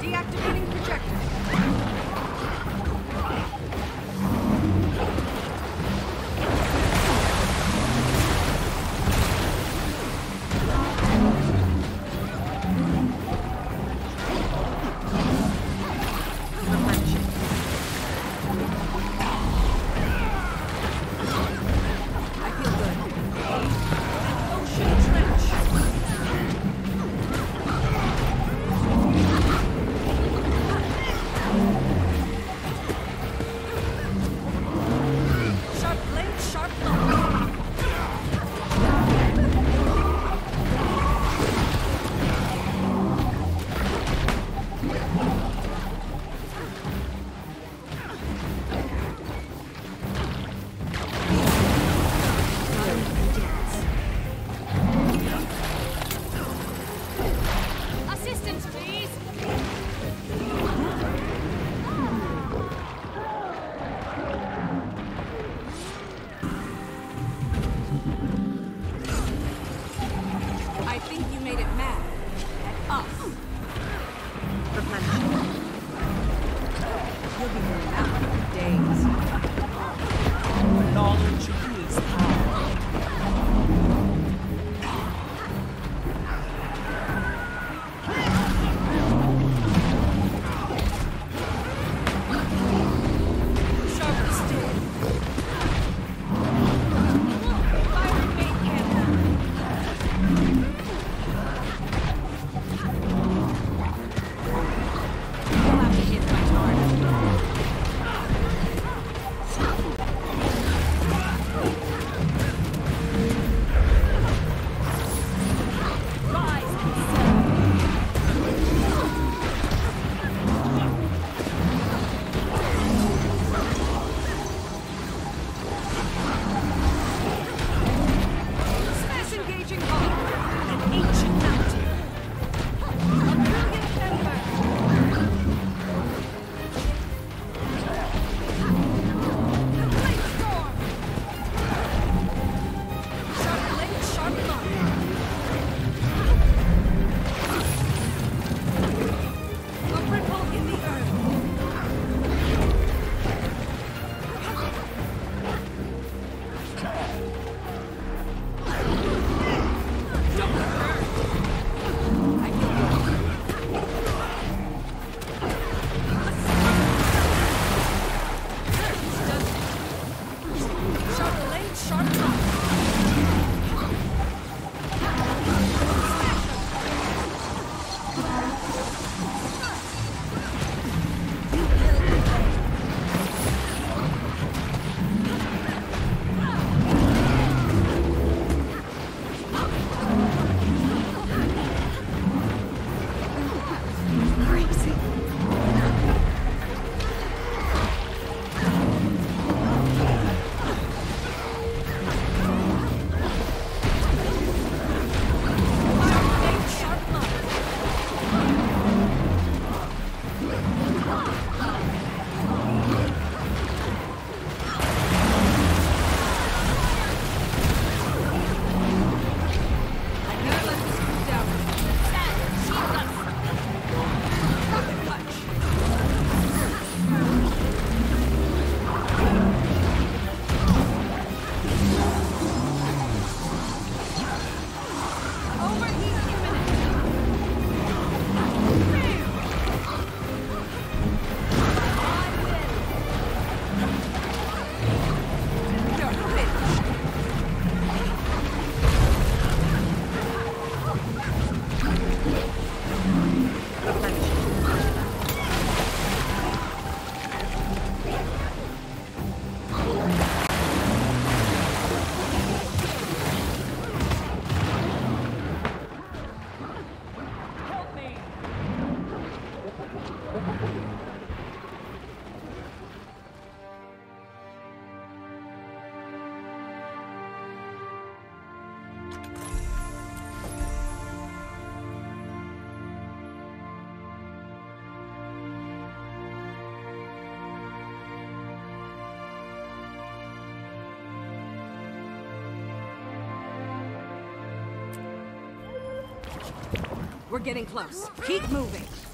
Deactivating Fallen Charge. We're getting close. Keep moving.